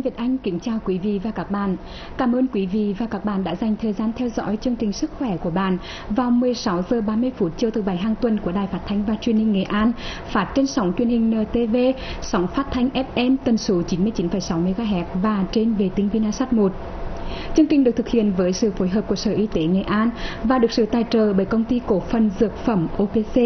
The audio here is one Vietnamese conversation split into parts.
viên Việt Anh kính chào quý vị và các bạn. Cảm ơn quý vị và các bạn đã dành thời gian theo dõi chương trình sức khỏe của bạn vào 16 giờ 30 phút chiều thứ bảy hàng tuần của Đài Phát thanh và Truyền hình Nghệ An, phát trên sóng truyền hình NTV, sóng phát thanh FM tần số 99,6 MHz và trên vệ tinh Vinasat 1. Chương trình được thực hiện với sự phối hợp của Sở Y tế Nghệ An và được sự tài trợ bởi công ty cổ phần dược phẩm OPC.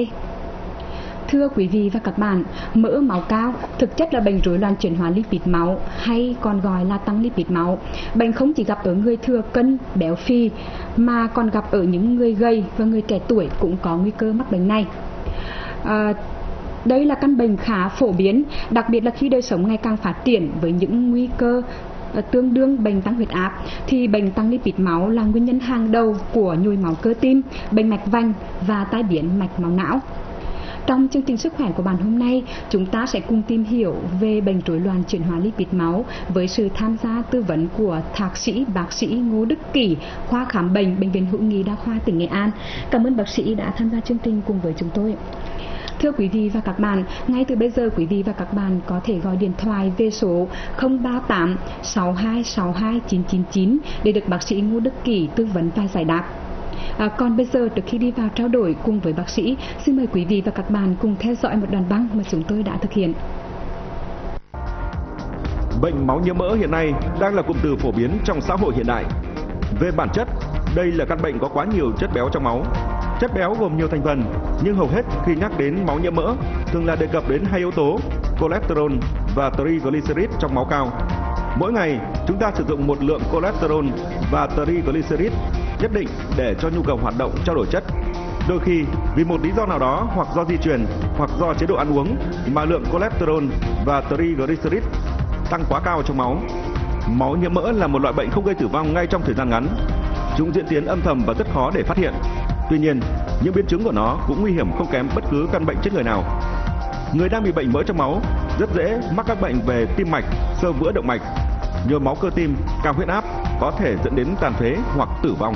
Thưa quý vị và các bạn, mỡ máu cao thực chất là bệnh rối loạn chuyển hóa lipid máu hay còn gọi là tăng lipid máu. Bệnh không chỉ gặp ở người thừa cân, béo phì mà còn gặp ở những người gầy và người trẻ tuổi cũng có nguy cơ mắc bệnh này. À, đây là căn bệnh khá phổ biến, đặc biệt là khi đời sống ngày càng phát triển với những nguy cơ à, tương đương bệnh tăng huyết áp thì bệnh tăng lipid máu là nguyên nhân hàng đầu của nhồi máu cơ tim, bệnh mạch vành và tai biến mạch máu não. Trong chương trình sức khỏe của bạn hôm nay, chúng ta sẽ cùng tìm hiểu về bệnh rối loạn chuyển hóa lipid máu với sự tham gia tư vấn của thạc sĩ bác sĩ Ngô Đức Kỳ, khoa khám bệnh bệnh viện Hữu nghị Đa khoa tỉnh Nghệ An. Cảm ơn bác sĩ đã tham gia chương trình cùng với chúng tôi. Thưa quý vị và các bạn, ngay từ bây giờ quý vị và các bạn có thể gọi điện thoại về số 038 6262 999 để được bác sĩ Ngô Đức Kỳ tư vấn và giải đáp. À, còn bây giờ trước khi đi vào trao đổi cùng với bác sĩ, xin mời quý vị và các bạn cùng theo dõi một đoạn băng mà chúng tôi đã thực hiện. Bệnh máu nhiễm mỡ hiện nay đang là cụm từ phổ biến trong xã hội hiện đại. Về bản chất, đây là căn bệnh có quá nhiều chất béo trong máu. Chất béo gồm nhiều thành phần, nhưng hầu hết khi nhắc đến máu nhiễm mỡ thường là đề cập đến hai yếu tố, cholesterol và triglycerid trong máu cao. Mỗi ngày, chúng ta sử dụng một lượng cholesterol và triglycerid nhất định để cho nhu cầu hoạt động trao đổi chất. Đôi khi vì một lý do nào đó hoặc do di truyền hoặc do chế độ ăn uống mà lượng cholesterol và triglycerid tăng quá cao trong máu. Máu nhiễm mỡ là một loại bệnh không gây tử vong ngay trong thời gian ngắn. Chúng diễn tiến âm thầm và rất khó để phát hiện. Tuy nhiên, những biến chứng của nó cũng nguy hiểm không kém bất cứ căn bệnh chết người nào. Người đang bị bệnh mỡ trong máu rất dễ mắc các bệnh về tim mạch, sơ vữa động mạch, nhồi máu cơ tim, cao huyết áp có thể dẫn đến tàn phế hoặc tử vong.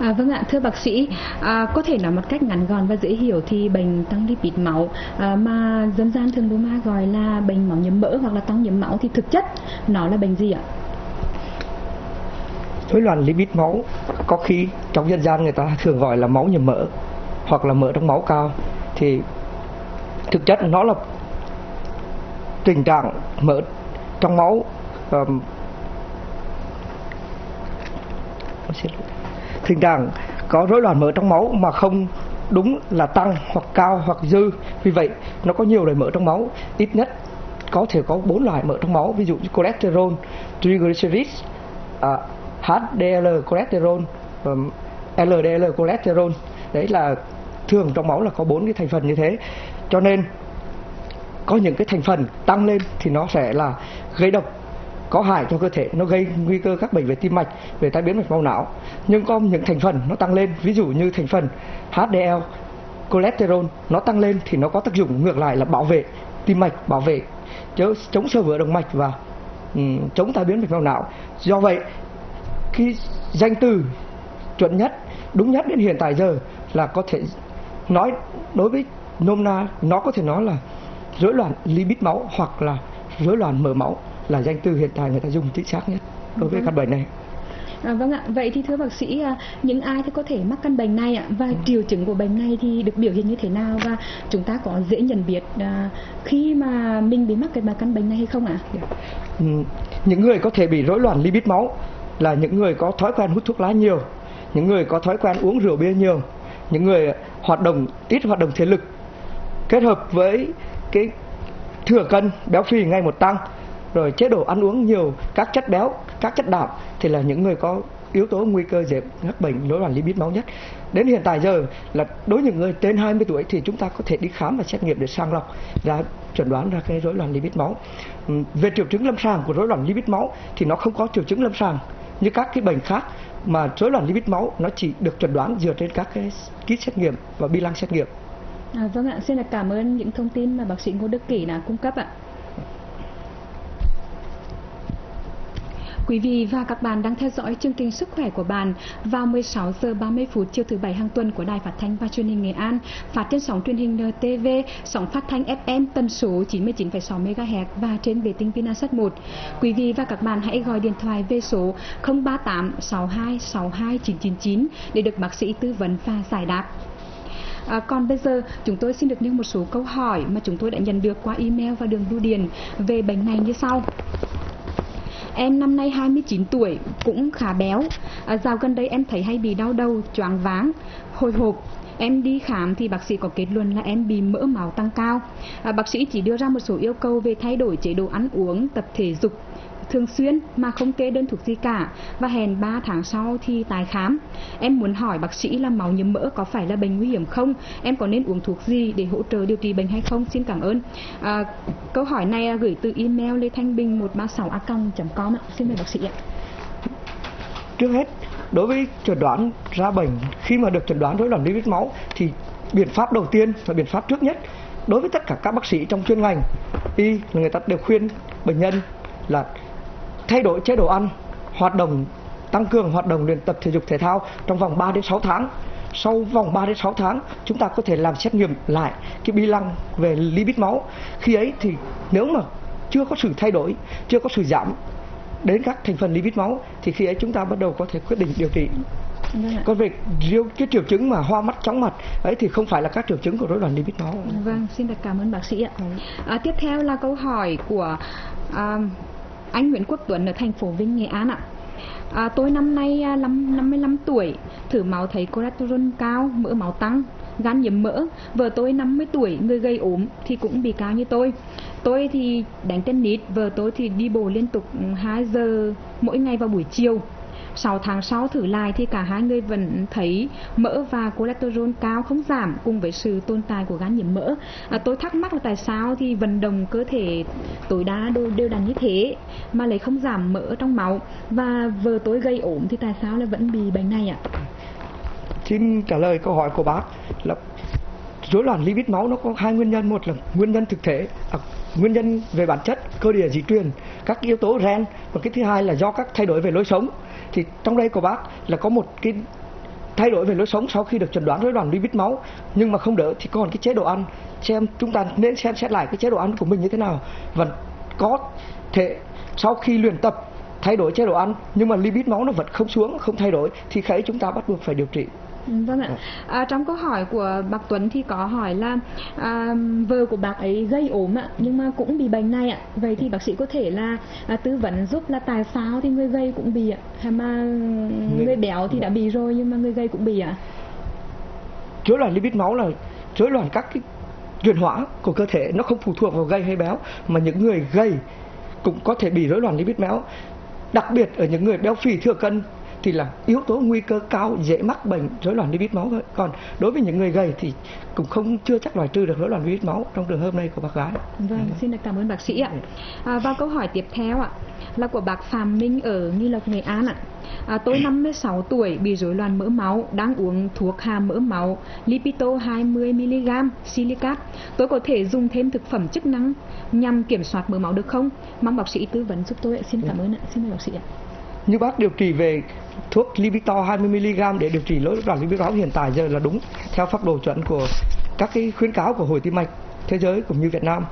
À, vâng ạ, thưa bác sĩ, à, có thể nói một cách ngắn gọn và dễ hiểu thì bệnh tăng lipid máu à, mà dân gian thường bố ma gọi là bệnh máu nhiễm mỡ hoặc là tăng nhiễm máu thì thực chất nó là bệnh gì ạ? Rối loạn lipid máu có khi trong dân gian người ta thường gọi là máu nhiễm mỡ hoặc là mỡ trong máu cao thì thực chất nó là tình trạng mỡ trong máu um, tình trạng có rối loạn mỡ trong máu mà không đúng là tăng hoặc cao hoặc dư. Vì vậy nó có nhiều loại mỡ trong máu ít nhất có thể có bốn loại mỡ trong máu ví dụ như cholesterol triglycerides à, uh, HDL cholesterol um, LDL cholesterol. Đấy là thường trong máu là có bốn cái thành phần như thế. Cho nên có những cái thành phần tăng lên thì nó sẽ là gây độc có hại cho cơ thể nó gây nguy cơ các bệnh về tim mạch về tai biến mạch máu não. Nhưng có những thành phần nó tăng lên ví dụ như thành phần HDL cholesterol nó tăng lên thì nó có tác dụng ngược lại là bảo vệ tim mạch bảo vệ chống sơ vữa động mạch và um, chống tai biến mạch máu não. Do vậy khi danh từ chuẩn nhất đúng nhất đến hiện tại giờ là có thể nói đối với nôm na nó có thể nói là rối loạn lipid máu hoặc là rối loạn mỡ máu là danh từ hiện tại người ta dùng chính xác nhất đối với vâng. căn bệnh này. À, vâng ạ, vậy thì thưa bác sĩ, à, những ai thì có thể mắc căn bệnh này ạ và ừ. triệu chứng của bệnh này thì được biểu hiện như thế nào và chúng ta có dễ nhận biết à, khi mà mình bị mắc cái căn bệnh này hay không ạ? Ừ, những người có thể bị rối loạn lipid máu là những người có thói quen hút thuốc lá nhiều, những người có thói quen uống rượu bia nhiều, những người hoạt động ít hoạt động thể lực kết hợp với cái thừa cân béo phì ngày một tăng, rồi chế độ ăn uống nhiều, các chất béo, các chất đạm thì là những người có yếu tố nguy cơ dễ mắc bệnh, rối loạn lipid máu nhất. Đến hiện tại giờ là đối với những người trên 20 tuổi thì chúng ta có thể đi khám và xét nghiệm để sàng lọc ra chẩn đoán ra cái rối loạn lipid máu. Ừ, về triệu chứng lâm sàng của rối loạn lipid máu thì nó không có triệu chứng lâm sàng như các cái bệnh khác, mà rối loạn lipid máu nó chỉ được chẩn đoán dựa trên các cái kit xét nghiệm và bilan xét nghiệm. À, vâng ạ, xin được cảm ơn những thông tin mà bác sĩ Ngô Đức Kỷ đã cung cấp ạ. Quý vị và các bạn đang theo dõi chương trình Sức khỏe của bạn vào 16 giờ 30 phút chiều thứ bảy hàng tuần của Đài Phát thanh và Truyền hình Nghệ An, phát trên sóng truyền hình NTV, sóng phát thanh FM tần số 99,6 MHz và trên vệ tinh Vinasat 1. Quý vị và các bạn hãy gọi điện thoại về số 038 62 62 999 để được bác sĩ tư vấn và giải đáp. À, còn bây giờ chúng tôi xin được nêu một số câu hỏi mà chúng tôi đã nhận được qua email và đường bưu điện về bệnh này như sau. Em năm nay 29 tuổi, cũng khá béo. À, dạo gần đây em thấy hay bị đau đầu, choáng váng, hồi hộp. Em đi khám thì bác sĩ có kết luận là em bị mỡ máu tăng cao. À, bác sĩ chỉ đưa ra một số yêu cầu về thay đổi chế độ ăn uống, tập thể dục, thường xuyên mà không kê đơn thuốc gì cả và hẹn 3 tháng sau thì tái khám. Em muốn hỏi bác sĩ là máu nhiễm mỡ có phải là bệnh nguy hiểm không? Em có nên uống thuốc gì để hỗ trợ điều trị bệnh hay không? Xin cảm ơn. À, câu hỏi này à, gửi từ email lê thanh bình 136 a com ạ. Xin mời bác sĩ ạ. Trước hết, đối với chẩn đoán ra bệnh khi mà được chẩn đoán rối loạn lipid máu thì biện pháp đầu tiên và biện pháp trước nhất đối với tất cả các bác sĩ trong chuyên ngành y người ta đều khuyên bệnh nhân là thay đổi chế độ ăn, hoạt động tăng cường hoạt động luyện tập thể dục thể thao trong vòng 3 đến 6 tháng. Sau vòng 3 đến 6 tháng, chúng ta có thể làm xét nghiệm lại cái bi lăng về lipid máu. Khi ấy thì nếu mà chưa có sự thay đổi, chưa có sự giảm đến các thành phần lipid máu thì khi ấy chúng ta bắt đầu có thể quyết định điều trị. Vâng Còn về riêng cái triệu chứng mà hoa mắt chóng mặt ấy thì không phải là các triệu chứng của rối loạn lipid máu. Vâng, xin được cảm ơn bác sĩ ạ. À, tiếp theo là câu hỏi của à, anh Nguyễn Quốc Tuấn ở thành phố Vinh, Nghệ An ạ. À, tôi năm nay à, 5, 55 tuổi, thử máu thấy cholesterol cao, mỡ máu tăng, gan nhiễm mỡ. Vợ tôi 50 tuổi, người gây ốm thì cũng bị cao như tôi. Tôi thì đánh tennis, vợ tôi thì đi bộ liên tục ừ, 2 giờ mỗi ngày vào buổi chiều. 6 tháng sau thử lại thì cả hai người vẫn thấy mỡ và cholesterol cao không giảm cùng với sự tồn tại của gan nhiễm mỡ. À, tôi thắc mắc là tại sao thì vận động cơ thể tối đa đều, đều đặn như thế mà lại không giảm mỡ trong máu và vợ tôi gây ốm thì tại sao lại vẫn bị bệnh này ạ? Xin trả lời câu hỏi của bác là rối loạn lipid máu nó có hai nguyên nhân một là nguyên nhân thực thể à, nguyên nhân về bản chất cơ địa di truyền các yếu tố gen và cái thứ hai là do các thay đổi về lối sống thì trong đây của bác là có một cái thay đổi về lối sống sau khi được chẩn đoán rối loạn lipid máu. Nhưng mà không đỡ thì còn cái chế độ ăn. Xem, chúng ta nên xem xét lại cái chế độ ăn của mình như thế nào. Và có thể sau khi luyện tập thay đổi chế độ ăn, nhưng mà lipid máu nó vẫn không xuống, không thay đổi, thì khi chúng ta bắt buộc phải điều trị vâng ạ. À, trong câu hỏi của bác Tuấn thì có hỏi là à, vợ của bác ấy gây ốm ạ, nhưng mà cũng bị bệnh này ạ. Vậy thì bác sĩ có thể là à, tư vấn giúp là tại sao thì người gây cũng bị ạ, hay mà người béo thì đã bị rồi nhưng mà người gây cũng bị ạ. Rối loạn lipid máu là rối loạn các cái chuyển hóa của cơ thể nó không phụ thuộc vào gây hay béo mà những người gây cũng có thể bị rối loạn lipid máu đặc biệt ở những người béo phì thừa cân thì là yếu tố nguy cơ cao dễ mắc bệnh rối loạn lipid máu thôi còn đối với những người gầy thì cũng không chưa chắc loại trừ được rối loạn lipid máu trong trường hợp này của bác gái vâng xin được cảm ơn bác sĩ ạ à, và câu hỏi tiếp theo ạ là của bác Phạm Minh ở Nghi Lộc Nghệ An ạ À, tôi 56 tuổi bị rối loạn mỡ máu, đang uống thuốc hạ mỡ máu Lipito 20mg silicat. Tôi có thể dùng thêm thực phẩm chức năng nhằm kiểm soát mỡ máu được không? Mong bác sĩ tư vấn giúp tôi. Xin cảm ơn ạ. Xin mời bác sĩ ạ như bác điều trị về thuốc Libitor 20mg để điều trị rối loạn lipid máu hiện tại giờ là đúng, theo phác đồ chuẩn của các cái khuyến cáo của hội tim mạch thế giới cũng như Việt Nam.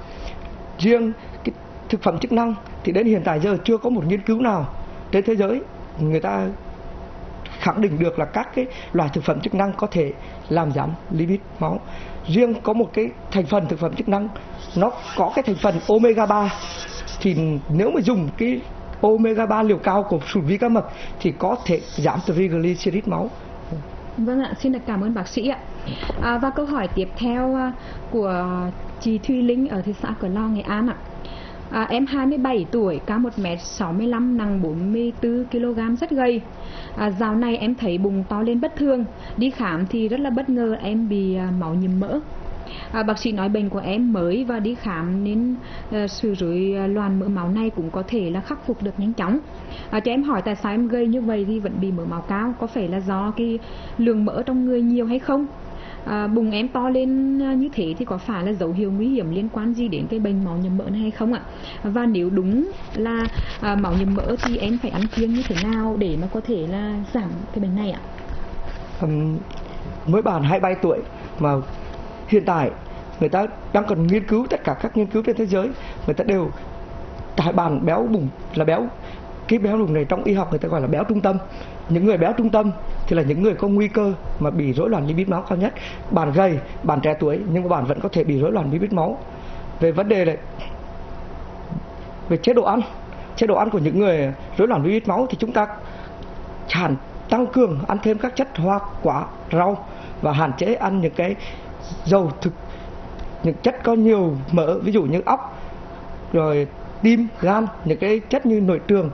Riêng cái thực phẩm chức năng thì đến hiện tại giờ chưa có một nghiên cứu nào trên thế giới người ta khẳng định được là các cái loại thực phẩm chức năng có thể làm giảm lipid máu. Riêng có một cái thành phần thực phẩm chức năng, nó có cái thành phần omega 3 thì nếu mà dùng cái omega 3 liều cao của sụn vi cá mập thì có thể giảm triglycerid máu. Vâng ạ, xin được cảm ơn bác sĩ ạ. À, và câu hỏi tiếp theo à, của chị Thùy Linh ở thị xã Cửa Lò, Nghệ An ạ. À, em 27 tuổi, cao 1m65, nặng 44 kg, rất gầy. À, dạo này em thấy bụng to lên bất thường. Đi khám thì rất là bất ngờ em bị à, máu nhiễm mỡ à, bác sĩ nói bệnh của em mới và đi khám nên à, sự rối ờ, loạn mỡ máu này cũng có thể là khắc phục được nhanh chóng. À, cho em hỏi tại sao em gây như vậy thì vẫn bị mỡ máu cao? Có phải là do cái lượng mỡ trong người nhiều hay không? À, bụng em to lên ờ, như thế thì có phải là dấu hiệu nguy hiểm liên quan gì đến cái bệnh máu nhầm mỡ này hay không ạ? Và nếu đúng là à, máu nhầm mỡ thì em phải ăn kiêng như thế nào để mà có thể là giảm cái bệnh này ạ? Um, mới bạn 27 tuổi mà hiện tại, người ta đang cần nghiên cứu tất cả các nghiên cứu trên thế giới. Người ta đều, tại bàn béo bụng là béo. Cái béo bụng này trong y học người ta gọi là béo trung tâm. Những người béo trung tâm thì là những người có nguy cơ mà bị rối loạn lipid máu cao nhất. Bạn gầy, bạn trẻ tuổi nhưng mà bạn vẫn có thể bị rối loạn lipid máu. Về vấn đề này về chế độ ăn, chế độ ăn của những người rối loạn lipid máu thì chúng ta hạn tăng cường ăn thêm các chất hoa quả rau và hạn chế ăn những cái dầu thực, những chất có nhiều mỡ, ví dụ như ốc, rồi tim, gan, những cái chất như nội trường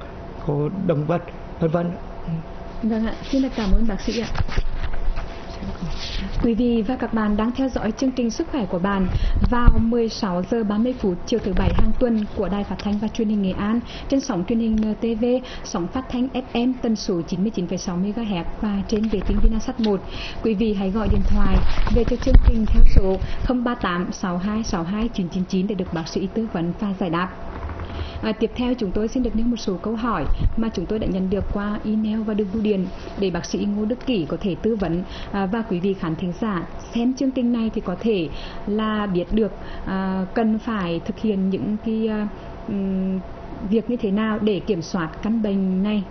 của động vật, vân vân. Vâng ạ, xin được cảm ơn bác sĩ ạ. Quý vị và các bạn đang theo dõi chương trình sức khỏe của bạn vào 16 giờ 30 phút chiều thứ bảy hàng tuần của Đài Phát thanh và Truyền hình Nghệ An trên sóng truyền hình NTV, sóng phát thanh FM tần số 99,6 MHz và trên vệ tinh Vinasat 1. Quý vị hãy gọi điện thoại về cho chương trình theo số 038 6262 999 để được bác sĩ tư vấn và giải đáp. À, tiếp theo chúng tôi xin được nêu một số câu hỏi mà chúng tôi đã nhận được qua email và đường bưu điện để bác sĩ Ngô Đức Kỷ có thể tư vấn. À, và quý vị khán thính giả xem chương trình này thì có thể là biết được à, cần phải thực hiện những cái à, việc như thế nào để kiểm soát căn bệnh này.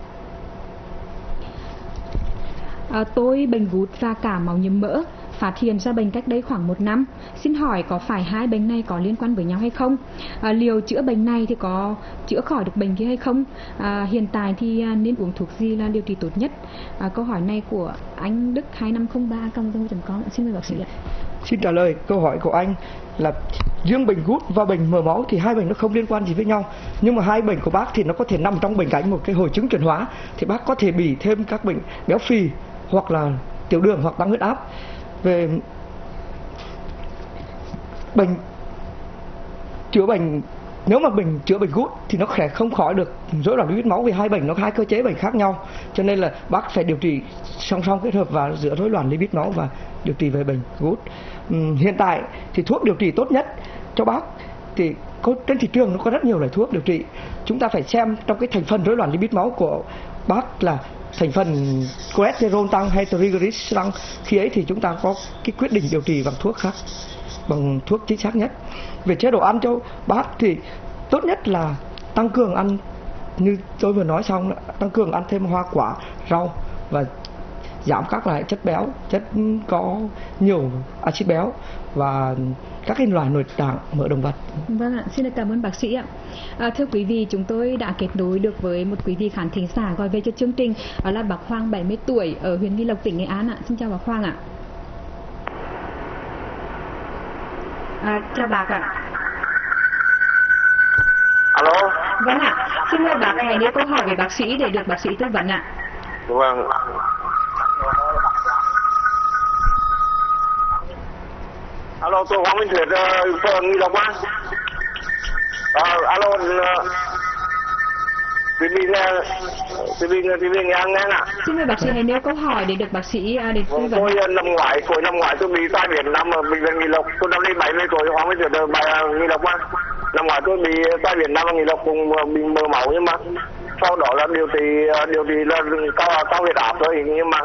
À, tôi bệnh gút và cả máu nhiễm mỡ phát hiện ra bệnh cách đây khoảng một năm. Xin hỏi có phải hai bệnh này có liên quan với nhau hay không? À, liều chữa bệnh này thì có chữa khỏi được bệnh kia hay không? À, hiện tại thì à, nên uống thuốc gì là điều trị tốt nhất? À, câu hỏi này của anh Đức 2503 com Xin mời bác sĩ ạ. Xin trả lời câu hỏi của anh là riêng bệnh gút và bệnh mờ máu thì hai bệnh nó không liên quan gì với nhau nhưng mà hai bệnh của bác thì nó có thể nằm trong bệnh cảnh một cái hội chứng chuyển hóa thì bác có thể bị thêm các bệnh béo phì hoặc là tiểu đường hoặc tăng huyết áp về bệnh chữa bệnh nếu mà mình chữa bệnh gút thì nó sẽ không khỏi được. Rối loạn huyết máu vì hai bệnh nó hai cơ chế bệnh khác nhau. Cho nên là bác phải điều trị song song kết hợp và giữa rối loạn lipid máu và điều trị về bệnh gút. Uhm, hiện tại thì thuốc điều trị tốt nhất cho bác thì có trên thị trường nó có rất nhiều loại thuốc điều trị. Chúng ta phải xem trong cái thành phần rối loạn lipid máu của bác là thành phần cholesterol tăng hay triglycerides tăng, khi ấy thì chúng ta có cái quyết định điều trị bằng thuốc khác, bằng thuốc chính xác nhất. Về chế độ ăn cho bác thì tốt nhất là tăng cường ăn, như tôi vừa nói xong, tăng cường ăn thêm hoa quả, rau và giảm các loại chất béo, chất có nhiều axit béo và các cái loại nội tạng mỡ động vật. Vâng ạ, xin được cảm ơn bác sĩ ạ. À, thưa quý vị, chúng tôi đã kết nối được với một quý vị khán thính giả gọi về cho chương trình đó là bác Hoàng 70 tuổi ở huyện Nghi Lộc tỉnh Nghệ An ạ. Xin chào bác Hoàng ạ. À, chào bác ạ. Alo. Vâng ạ. Xin mời bác hãy đưa câu hỏi về bác sĩ để được bác sĩ tư vấn ạ. Vâng. Alo tôi Hoàng Minh Thuyết phường Nghi Lộc An. À, alo TV nghe TV TV nghe nghe nè. Xin mời bác sĩ hãy nêu câu hỏi để được bác sĩ để tư vấn tôi năm ngoái cuối năm ngoái tôi bị tai biến năm ở bệnh viện Nghi Lộc. Tôi năm nay 70 tuổi Hoàng Minh Thuyết Nghi Lộc An. Năm ngoái tôi bị tai biến năm ở Nghi Lộc cùng bị mờ máu nhưng mà sau đó là điều trị điều trị là cao cao huyết áp thôi nhưng mà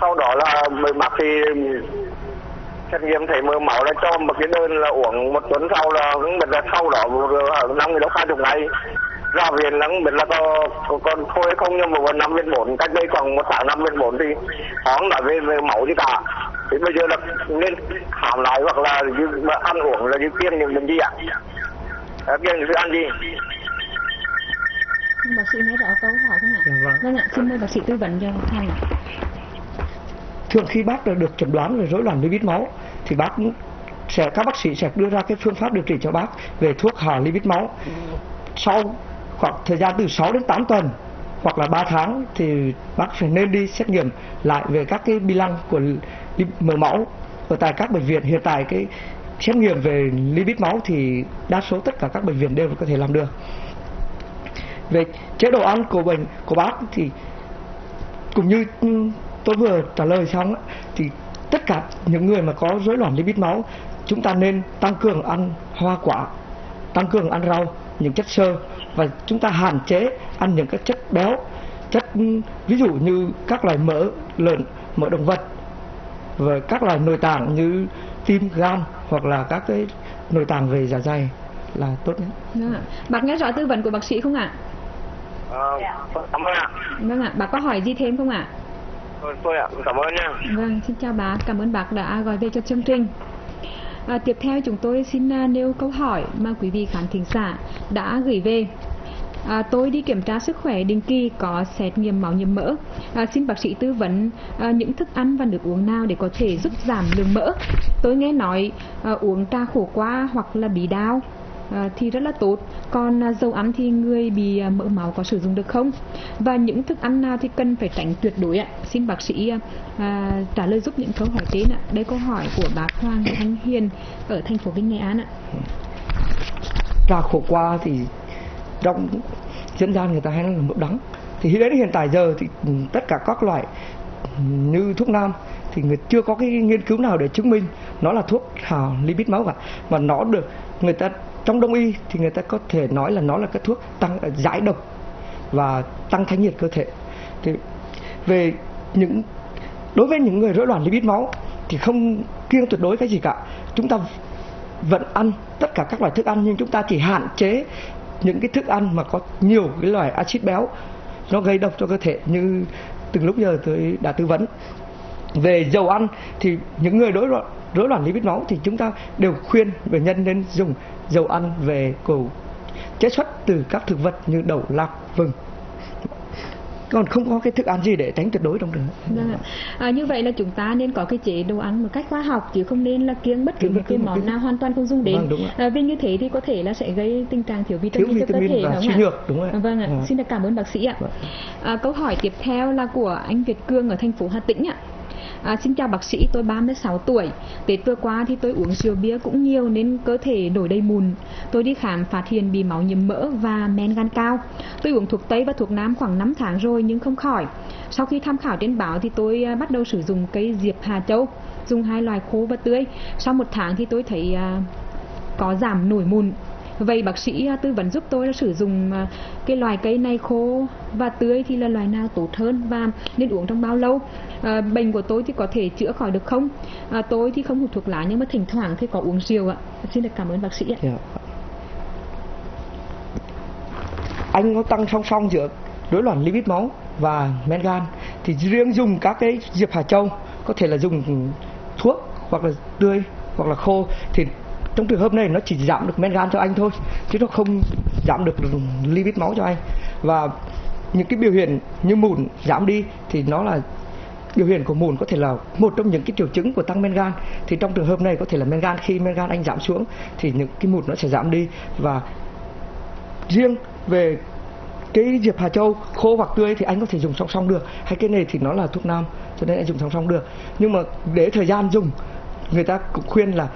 sau đó là bác sĩ xét nghiệm thấy mỡ máu là cho một cái đơn là uống một tuần sau là cũng biết là sau đó năm người đó hai chục ngày. Ra viện là cũng biết là có, có còn thôi không nhưng mà năm viên bốn cách đây khoảng một tháng năm viên bốn thì họ không nói về, về máu gì cả. Thì bây giờ là nên khám lại hoặc là ăn uống là như kiêng những bệnh gì ạ? À? kiêng những ăn gì? Bác sĩ nói rõ câu hỏi không ạ. Dạ, vâng. vâng ạ xin mời bác sĩ tư vấn cho thằng ạ thường khi bác đã được chẩn đoán về rối loạn lipid máu, thì bác sẽ, các bác sĩ sẽ đưa ra cái phương pháp điều trị cho bác về thuốc hạ lipid máu. Sau khoảng thời gian từ 6 đến 8 tuần hoặc là 3 tháng thì bác phải nên đi xét nghiệm lại về các cái bilan của mỡ máu. Ở tại các bệnh viện, hiện tại cái xét nghiệm về lipid máu thì đa số tất cả các bệnh viện đều có thể làm được. Về chế độ ăn của bệnh, của bác thì cũng như tôi vừa trả lời xong thì tất cả những người mà có rối loạn lipid máu chúng ta nên tăng cường ăn hoa quả tăng cường ăn rau những chất xơ và chúng ta hạn chế ăn những cái chất béo chất ví dụ như các loại mỡ lợn mỡ động vật và các loại nội tạng như tim gan hoặc là các cái nội tạng về dạ dày là tốt nhất. Vâng ạ. Bạn nghe rõ tư vấn của bác sĩ không ạ? À, cảm ơn ạ. Vâng ạ. Bác có hỏi gì thêm không ạ? Thôi, tôi ạ, cảm ơn nha. Vâng, xin chào bác. Cảm ơn bác đã gọi về cho chương trình. À, tiếp theo chúng tôi xin à, nêu câu hỏi mà quý vị khán thính giả đã gửi về. À, tôi đi kiểm tra sức khỏe định kỳ có xét nghiệm máu nhiễm mỡ. À, xin bác sĩ tư vấn à, những thức ăn và nước uống nào để có thể giúp giảm lượng mỡ. Tôi nghe nói à, uống trà khổ qua hoặc là bí đao À, thì rất là tốt. Còn à, dầu ăn thì người bị à, mỡ máu có sử dụng được không? Và những thức ăn nào thì cần phải tránh tuyệt đối ạ? Xin bác sĩ à, trả lời giúp những câu hỏi trên ạ. Đây câu hỏi của bác Hoàng Thanh Hiền ở thành phố Vinh Nghệ An ạ. trà khổ qua thì trong dân gian người ta hay nói là mỡ đắng thì đến hiện tại giờ thì tất cả các loại như thuốc nam thì người chưa có cái nghiên cứu nào để chứng minh nó là thuốc hào lipid máu cả mà nó được người ta trong đông y thì người ta có thể nói là nó là cái thuốc tăng ờ, giải độc và tăng thanh nhiệt cơ thể. Thì về những, đối với những người rối loạn lipid máu thì không kiêng tuyệt đối cái gì cả. Chúng ta vẫn ăn tất cả các loại thức ăn nhưng chúng ta chỉ hạn chế những cái thức ăn mà có nhiều cái loại axit béo. Nó gây độc cho cơ thể như từng lúc giờ tôi đã tư vấn. Về dầu ăn thì những người rối loạn rối loạn lipid máu thì chúng ta đều khuyên bệnh nhân nên dùng dầu ăn về củ chế xuất từ các thực vật như đậu lạc vừng còn không có cái thức ăn gì để tránh tuyệt đối trong trường hợp Vâng. À, như vậy là chúng ta nên có cái chế đồ ăn một cách khoa học chứ không nên là kiêng bất cứ một cái món nào hoàn toàn không dùng đến. Vâng, à, vì như thế thì có thể là sẽ gây tình trạng thiếu vitamin, Thiếu cho cơ vitamin thể không suy ạ? nhược, đúng rồi ạ. Vâng ạ. Vâng. Xin được cảm ơn bác sĩ ạ. Vâng. À, câu hỏi tiếp theo là của anh Việt Cương ở thành phố Hà Tĩnh ạ. À, xin chào bác sĩ, tôi 36 tuổi. Tết vừa qua thì tôi uống rượu bia cũng nhiều nên cơ thể nổi đầy mụn. Tôi đi khám phát hiện bị máu nhiễm mỡ và men gan cao. Tôi uống thuốc Tây và thuốc Nam khoảng 5 tháng rồi nhưng không khỏi. Sau khi tham khảo trên báo thì tôi à, bắt đầu sử dụng cây diệp Hà Châu, dùng hai loại khô và tươi. Sau một tháng thì tôi thấy à, có giảm nổi mụn. Vậy bác sĩ à, tư vấn giúp tôi là sử dụng à, cái loài cây này khô và tươi thì là loài nào tốt hơn và nên uống trong bao lâu? À, bệnh của tôi thì có thể chữa khỏi được không? À, tôi thì không hút thuốc lá nhưng mà thỉnh thoảng thì có uống rượu ạ. Xin được cảm ơn bác sĩ ạ. Yeah. anh có tăng song song giữa rối loạn lipid máu và men gan thì riêng dùng các cái diệp hà châu có thể là dùng thuốc hoặc là tươi hoặc là khô thì trong trường hợp này nó chỉ giảm được men gan cho anh thôi, chứ nó không giảm được lipid máu cho anh. Và những cái biểu hiện như mụn giảm đi thì nó là, biểu hiện của mụn có thể là một trong những cái triệu chứng của tăng men gan. Thì trong trường hợp này có thể là men gan, khi men gan anh giảm xuống thì những cái mụn nó sẽ giảm đi. Và riêng về cái diệp hà châu, khô hoặc tươi thì anh có thể dùng song song được. Hay cái này thì nó là thuốc nam, cho nên anh dùng song song được. Nhưng mà để thời gian dùng, người ta cũng khuyên là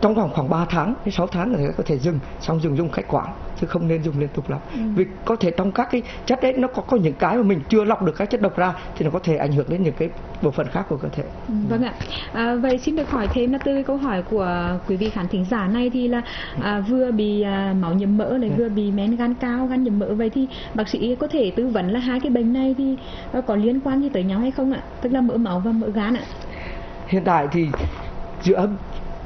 trong vòng khoảng 3 tháng đến 6 tháng người ta có thể dừng xong dùng dùng khách quán chứ không nên dùng liên tục lắm vì có thể trong các cái chất đấy nó có có những cái mà mình chưa lọc được các chất độc ra thì nó có thể ảnh hưởng đến những cái bộ phận khác của cơ thể Ừ, Vâng ạ. À, vậy xin được hỏi thêm là từ cái câu hỏi của quý vị khán thính giả này thì là à, vừa bị à, máu nhiễm mỡ này vừa bị men gan cao, gan nhiễm mỡ vậy thì bác sĩ có thể tư vấn là hai cái bệnh này thì à, có liên quan gì tới nhau hay không ạ? Tức là mỡ máu và mỡ gan ạ. hiện tại thì giữa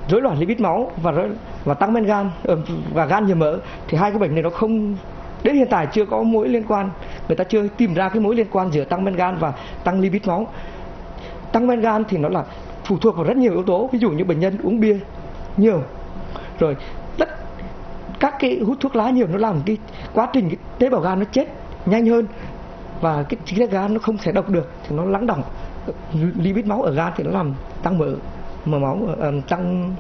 rối loạn lipid máu và rối- và tăng men gan ờ, và gan nhiễm mỡ, thì hai cái bệnh này nó không, đến hiện tại chưa có mối liên quan. Người ta chưa tìm ra cái mối liên quan giữa tăng men gan và tăng lipid máu. Tăng men gan thì nó là phụ thuộc vào rất nhiều yếu tố, ví dụ như bệnh nhân uống bia nhiều, rồi tất, các cái hút thuốc lá nhiều nó làm cái quá trình cái tế bào gan nó chết nhanh hơn, và cái chính là gan nó không thể độc được, thì nó lắng đọng lipid máu ở gan thì nó làm tăng mỡ mỡ máu ờ, tăng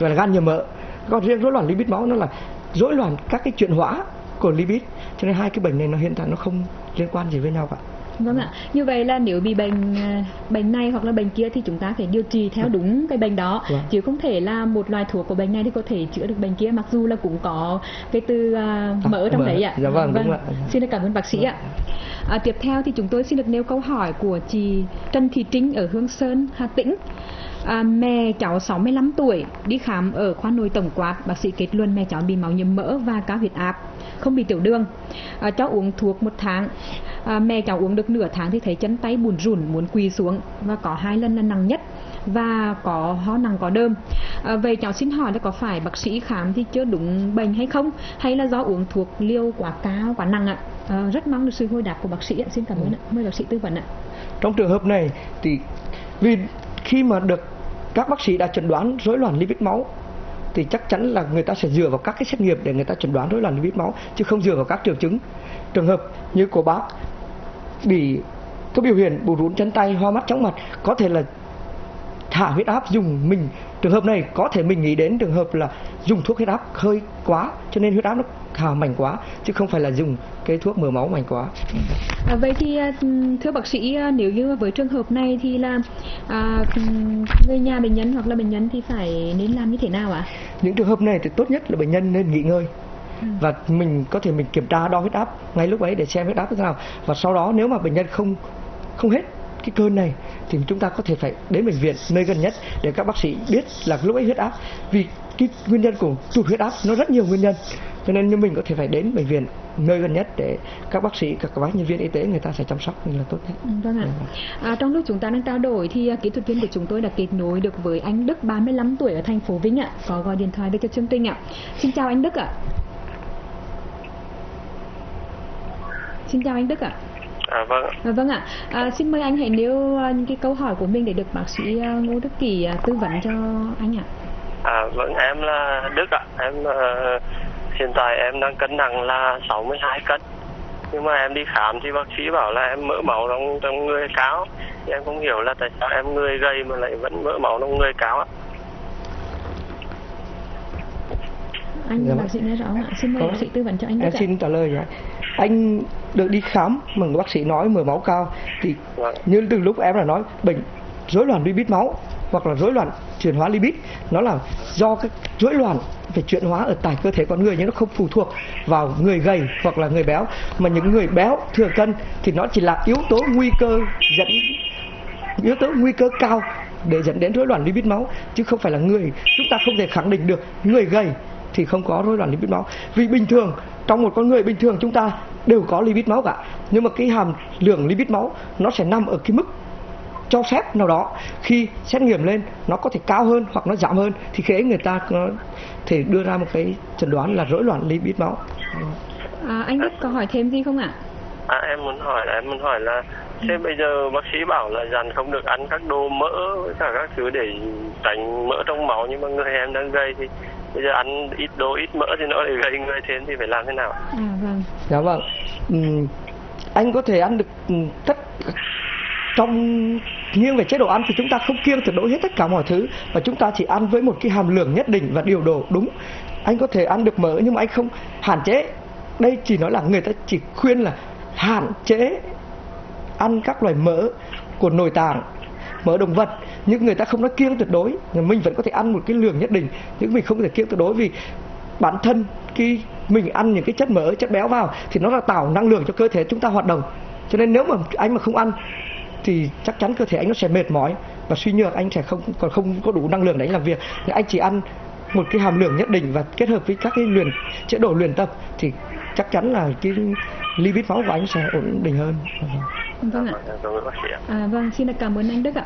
gọi là gan nhiều mỡ còn riêng rối loạn lipid máu nó là rối loạn các cái chuyển hóa của lipid. Cho nên hai cái bệnh này nó hiện tại nó không liên quan gì với nhau cả. Vâng ạ. Như vậy là nếu bị bệnh à, bệnh này hoặc là bệnh kia thì chúng ta phải điều trị theo đúng cái bệnh đó. Vâng. chứ không thể là một loài thuốc của bệnh này thì có thể chữa được bệnh kia mặc dù là cũng có cái từ à, mỡ trong mỡ. đấy ạ. Dạ vâng, đúng ạ. xin được cảm ơn bác sĩ ạ. À, tiếp theo thì chúng tôi xin được nêu câu hỏi của chị Trần Thị Trinh ở Hương Sơn Hà Tĩnh À, mẹ cháu 65 tuổi đi khám ở khoa nội tổng quát. Bác sĩ kết luận mẹ cháu bị máu nhiễm mỡ và cao huyết áp không bị tiểu đường. À, cháu uống thuốc một tháng. À, mẹ cháu uống được nửa tháng thì thấy chân tay buồn rùn muốn quỳ xuống. Và có hai lần là nặng nhất và có ho nặng có đơm. À, vậy cháu xin hỏi là có phải bác sĩ khám thì chưa đúng bệnh hay không? Hay là do uống thuốc liều quá cao quá nặng ạ? À, rất mong được sự hồi đáp của bác sĩ ạ. Xin cảm ơn ạ. Mời bác sĩ tư vấn ạ. Trong trường hợp này thì vì khi mà được các bác sĩ đã chẩn đoán rối loạn lipid máu, thì chắc chắn là người ta sẽ dựa vào các cái xét nghiệm để người ta chẩn đoán rối loạn lipid máu, chứ không dựa vào các triệu chứng. Trường hợp như của bác bị, có biểu hiện bù rún chân tay, hoa mắt chóng mặt, có thể là hạ huyết áp dùng mình. Trường hợp này có thể mình nghĩ đến trường hợp là dùng thuốc huyết áp hơi quá, cho nên huyết áp nó hạ mạnh quá chứ không phải là dùng cái thuốc mỡ máu mạnh quá. À, vậy thì à, thưa bác sĩ à, nếu như với trường hợp này thì là à, người nhà bệnh nhân hoặc là bệnh nhân thì phải nên làm như thế nào ạ? những trường hợp này thì tốt nhất là bệnh nhân nên nghỉ ngơi. Ừ. và mình có thể mình kiểm tra đo huyết áp ngay lúc ấy để xem huyết áp thế nào. Và sau đó nếu mà bệnh nhân không không hết cái cơn này thì chúng ta có thể phải đến bệnh viện nơi gần nhất để các bác sĩ biết là lúc ấy huyết áp. Vì cái nguyên nhân của tụt huyết áp nó rất nhiều nguyên nhân cho nên như mình có thể phải đến bệnh viện nơi gần nhất để các bác sĩ các bác nhân viên y tế người ta sẽ chăm sóc mình là tốt nhất Ừ, Vâng ạ. À, trong lúc chúng ta đang trao đổi thì à, kỹ thuật viên của chúng tôi đã kết nối được với anh Đức 35 tuổi ở thành phố Vinh ạ, có gọi điện thoại về cho chương trình ạ. Xin chào anh Đức ạ. Xin chào anh Đức ạ. À, vâng ạ. À, vâng ạ, à, xin mời anh hãy nêu à, những cái câu hỏi của mình để được bác sĩ à, Ngô Đức Kỳ tư vấn cho anh ạ. À, vâng em là Đức ạ. Em ờ, hiện tại em đang cân nặng là 62 cân. Nhưng mà em đi khám thì bác sĩ bảo là em mỡ máu trong trong người cao. Thì em không hiểu là tại sao em người gầy mà lại vẫn mỡ máu trong người cao ạ. Anh Dạ bác sĩ nghe rõ ạ? Xin mời bác sĩ tư vấn cho anh em ạ. xin trả lời ạ anh được đi khám mà bác sĩ nói mỡ máu cao thì Vâng. như từ lúc em đã nói bệnh rối loạn lipid máu hoặc là rối loạn chuyển hóa lipid. Nó là do cái rối loạn về chuyển hóa ở tại cơ thể con người nhưng nó không phụ thuộc vào người gầy hoặc là người béo. Mà những người béo thừa cân thì nó chỉ là yếu tố nguy cơ dẫn, yếu tố nguy cơ cao để dẫn đến rối loạn lipid máu, chứ không phải là người. Chúng ta không thể khẳng định được người gầy thì không có rối loạn lipid máu. Vì bình thường, trong một con người bình thường chúng ta đều có lipid máu cả. Nhưng mà cái hàm lượng lipid máu nó sẽ nằm ở cái mức cho phép nào đó khi xét nghiệm lên nó có thể cao hơn hoặc nó giảm hơn thì khi ấy người ta có thể đưa ra một cái chẩn đoán là rối loạn lipid máu À, anh Đức có hỏi thêm gì không ạ? À, em muốn hỏi là em muốn hỏi là thế bây giờ bác sĩ bảo là dặn không được ăn các đồ mỡ với cả các thứ để tránh mỡ trong máu nhưng mà người em đang gầy thì bây giờ ăn ít đồ ít mỡ thì nó lại gầy người thêm thì phải làm thế nào? À vâng. Dạ vâng. Ừm, anh có thể ăn được tất trong nghiêng về chế độ ăn thì chúng ta không kiêng tuyệt đối hết tất cả mọi thứ và chúng ta chỉ ăn với một cái hàm lượng nhất định và điều độ đúng. Anh có thể ăn được mỡ nhưng mà anh không hạn chế. Đây chỉ nói là người ta chỉ khuyên là hạn chế ăn các loại mỡ của nội tạng, mỡ động vật nhưng người ta không nói kiêng tuyệt đối mình vẫn có thể ăn một cái lượng nhất định nhưng mình không thể kiêng tuyệt đối vì bản thân khi mình ăn những cái chất mỡ, chất béo vào thì nó là tạo năng lượng cho cơ thể chúng ta hoạt động cho nên nếu mà anh mà không ăn thì chắc chắn cơ thể anh nó sẽ mệt mỏi và suy nhược anh sẽ không còn không có đủ năng lượng để anh làm việc nhưng anh chỉ ăn một cái hàm lượng nhất định và kết hợp với các cái luyện chế độ luyện tập thì chắc chắn là cái lipid máu của anh sẽ ổn định hơn Vâng ạ. Vâng. À, vâng, xin được cảm ơn anh Đức ạ.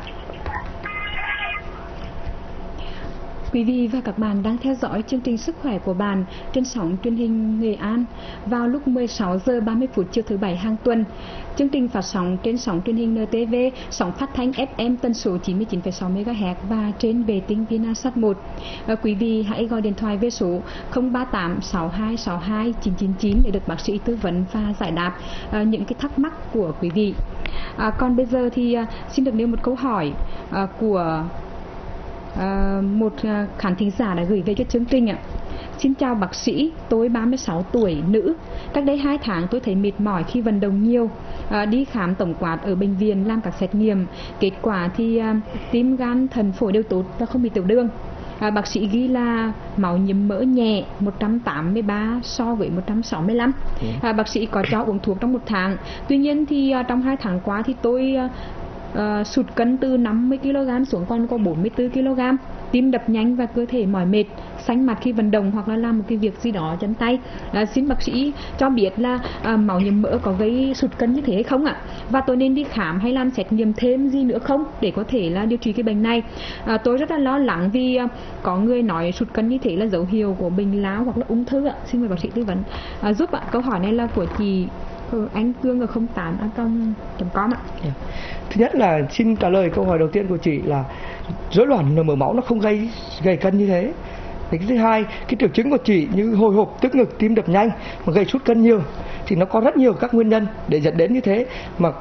Quý vị và các bạn đang theo dõi chương trình Sức khỏe của bạn trên sóng truyền hình Nghệ An vào lúc 16 giờ 30 phút chiều thứ bảy hàng tuần. Chương trình phát sóng trên sóng truyền hình NTV, sóng phát thanh FM tần số 99,6 MHz và trên vệ tinh Vinasat 1. À, ờ, quý vị hãy gọi điện thoại về số 038 6262 999 để được bác sĩ tư vấn và giải đáp à, những cái thắc mắc của quý vị. À, còn bây giờ thì à, xin được nêu một câu hỏi à, của à, một khán thính giả đã gửi về cho chương trình ạ. Xin chào bác sĩ, tôi 36 tuổi, nữ. Cách đây 2 tháng tôi thấy mệt mỏi khi vận động nhiều. À, đi khám tổng quát ở bệnh viện làm các xét nghiệm. Kết quả thì à, tim, gan, thận, phổi đều tốt và không bị tiểu đường. À, bác sĩ ghi là máu nhiễm mỡ nhẹ 183 so với 165 à, bác sĩ có cho uống thuốc trong một tháng tuy nhiên thì à, trong hai tháng qua thì tôi à, uh, sụt cân từ 50 kg xuống còn có 44 kg tim đập nhanh và cơ thể mỏi mệt xanh mặt khi vận động hoặc là làm một cái việc gì đó chân tay. À, xin bác sĩ cho biết là à, máu nhiễm mỡ có gây sụt cân như thế hay không ạ? Và tôi nên đi khám hay làm xét nghiệm thêm gì nữa không để có thể là điều trị cái bệnh này? À, tôi rất là lo lắng vì à, có người nói sụt cân như thế là dấu hiệu của bệnh lao hoặc là ung thư ạ. Xin mời bác sĩ tư vấn. À, giúp ạ. Câu hỏi này là của chị anh Cương ở 08 com ạ. Yeah. Thứ nhất là xin trả lời câu hỏi đầu tiên của chị là rối loạn mỡ máu nó không gây gây cân như thế. Thì cái thứ hai, cái triệu chứng của chị như hồi hộp, tức ngực, tim đập nhanh mà gây sút cân nhiều thì nó có rất nhiều các nguyên nhân để dẫn đến như thế mà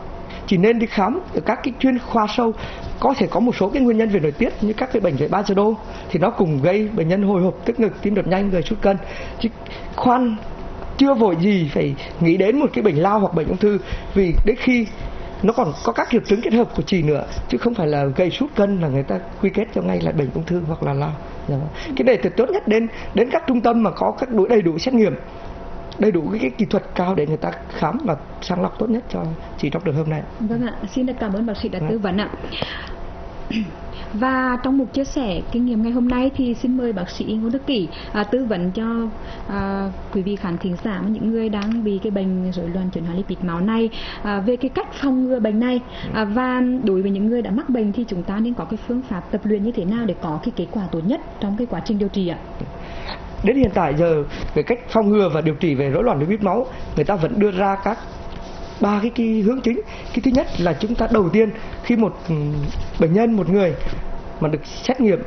chỉ nên đi khám ở các cái chuyên khoa sâu có thể có một số cái nguyên nhân về nội tiết như các cái bệnh về ba đô thì nó cùng gây bệnh nhân hồi hộp tức ngực tim đập nhanh gây sút cân chứ khoan chưa vội gì phải nghĩ đến một cái bệnh lao hoặc bệnh ung thư vì đến khi nó còn có các triệu chứng kết hợp của trì nữa chứ không phải là gây sút cân là người ta quy kết cho ngay là bệnh ung thư hoặc là lao dạ vâng. cái này thì tốt nhất đến đến các trung tâm mà có các đủ đầy đủ xét nghiệm đầy đủ cái, cái kỹ thuật cao để người ta khám và sàng lọc tốt nhất cho chị trong trường hợp này. Vâng ạ, xin được cảm ơn bác sĩ đã tư vấn ạ. Và trong một chia sẻ kinh nghiệm ngày hôm nay thì xin mời bác sĩ Ngô Đức Kỷ à, tư vấn cho à, quý vị khán thính giả và những người đang bị cái bệnh rối loạn chuyển hóa lipid máu này à, về cái cách phòng ngừa bệnh này à, và đối với những người đã mắc bệnh thì chúng ta nên có cái phương pháp tập luyện như thế nào để có cái kết quả tốt nhất trong cái quá trình điều trị ạ? Đến hiện tại giờ về cách phòng ngừa và điều trị về rối loạn lipid máu người ta vẫn đưa ra các ba cái, cái hướng chính. Cái thứ nhất là chúng ta đầu tiên khi một ừ, bệnh nhân một người mà được xét nghiệm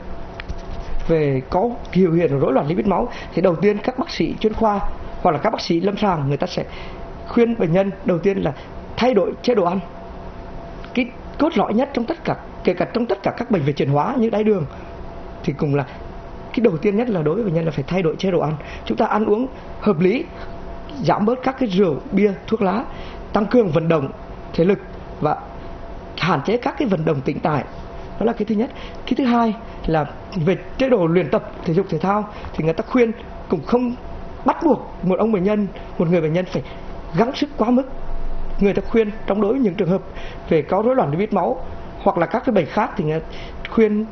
về có biểu hiện rối loạn lipid máu thì đầu tiên các bác sĩ chuyên khoa hoặc là các bác sĩ lâm sàng người ta sẽ khuyên bệnh nhân đầu tiên là thay đổi chế độ ăn. Cái cốt lõi nhất trong tất cả kể cả trong tất cả các bệnh về chuyển hóa như đái đường thì cùng là cái đầu tiên nhất là đối với bệnh nhân là phải thay đổi chế độ ăn. Chúng ta ăn uống hợp lý giảm bớt các cái rượu bia thuốc lá tăng cường vận động thể lực và hạn chế các cái vận động tĩnh tại đó là cái thứ nhất. Cái thứ hai là về chế độ luyện tập thể dục thể thao thì người ta khuyên cũng không bắt buộc một ông bệnh nhân, một người bệnh nhân phải gắng sức quá mức. Người ta khuyên trong đối với những trường hợp về có rối loạn lipid máu hoặc là các cái bệnh khác thì người ta khuyên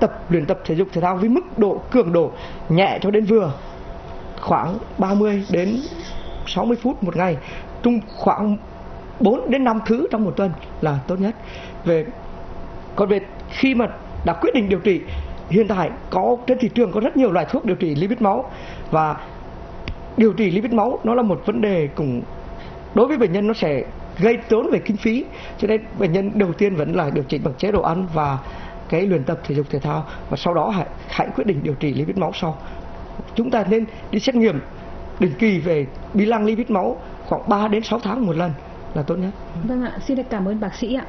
tập, luyện tập thể dục thể thao với mức độ cường độ nhẹ cho đến vừa, khoảng 30 đến 60 phút một ngày trung khoảng 4 đến 5 thứ trong một tuần là tốt nhất. Về còn về khi mà đã quyết định điều trị hiện tại có trên thị trường có rất nhiều loại thuốc điều trị lipid máu và điều trị lipid máu nó là một vấn đề cùng đối với bệnh nhân nó sẽ gây tốn về kinh phí cho nên bệnh nhân đầu tiên vẫn là điều trị bằng chế độ ăn và cái luyện tập thể dục thể thao và sau đó hãy, hãy quyết định điều trị lipid máu sau. Chúng ta nên đi xét nghiệm định kỳ về bi lăng lipid máu khoảng 3 đến 6 tháng một lần là tốt nhất. Vâng ạ, xin được cảm ơn bác sĩ ạ.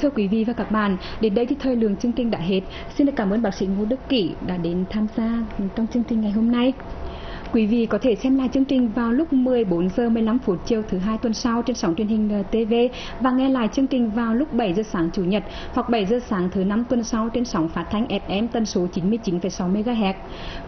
Thưa quý vị và các bạn, đến đây thì thời lượng chương trình đã hết. Xin được cảm ơn bác sĩ Ngô Đức Kỷ đã đến tham gia trong chương trình ngày hôm nay. Quý vị có thể xem lại chương trình vào lúc 14 giờ 15 phút chiều thứ hai tuần sau trên sóng truyền hình TV và nghe lại chương trình vào lúc 7 giờ sáng chủ nhật hoặc 7 giờ sáng thứ năm tuần sau trên sóng phát thanh FM tần số 99,6 MHz.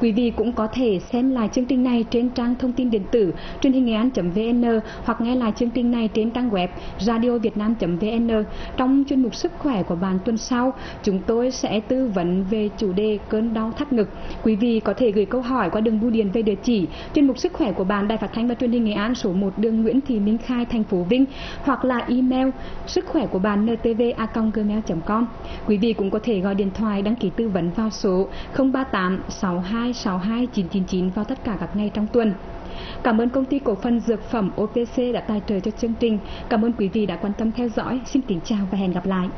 Quý vị cũng có thể xem lại chương trình này trên trang thông tin điện tử truyền hình nghệ an.vn hoặc nghe lại chương trình này trên trang web radiovietnam.vn. Trong chuyên mục sức khỏe của bạn tuần sau, chúng tôi sẽ tư vấn về chủ đề cơn đau thắt ngực. Quý vị có thể gửi câu hỏi qua đường bưu điện về địa chỉ chỉ chuyên mục sức khỏe của bạn, Đài Phát thanh và Truyền hình Nghệ An số 1 đường Nguyễn Thị Minh Khai, thành phố Vinh, hoặc là email sức khỏe của bạn ntv@gmail.com. Quý vị cũng có thể gọi điện thoại đăng ký tư vấn vào số 038 6262 999 vào tất cả các ngày trong tuần. Cảm ơn công ty cổ phần dược phẩm OPC đã tài trợ cho chương trình. Cảm ơn quý vị đã quan tâm theo dõi. Xin kính chào và hẹn gặp lại.